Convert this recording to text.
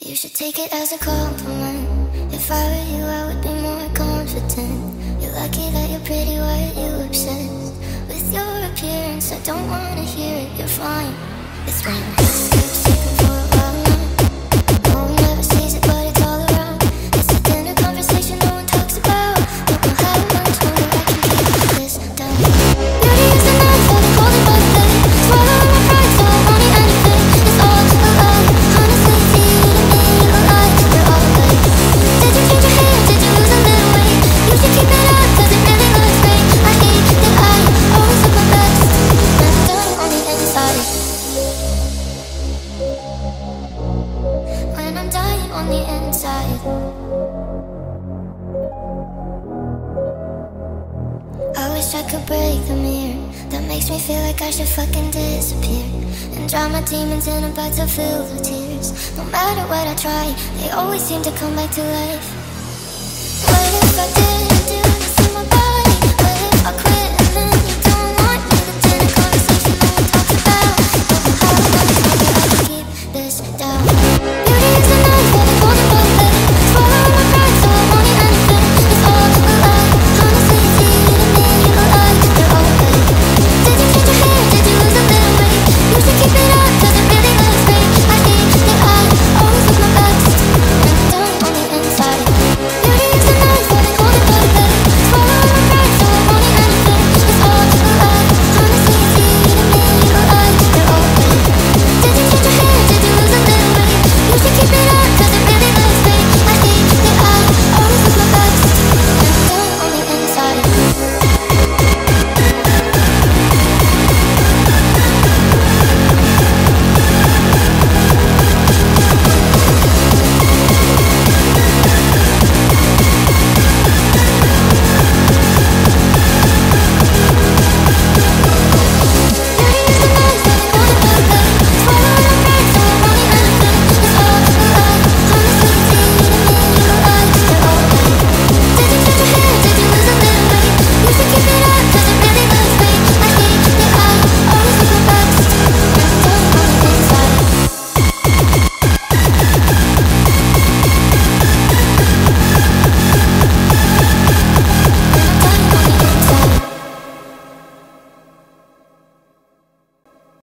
You should take it as a compliment. If I were you, I would be more confident. You're lucky that you're pretty, why are you obsessed with your appearance? I don't wanna hear it, you're fine. It's for on the inside. I wish I could break the mirror. That makes me feel like I should fucking disappear. And drown my demons in a bottle filled with tears. No matter what I try, they always seem to come back to life. What if I didn't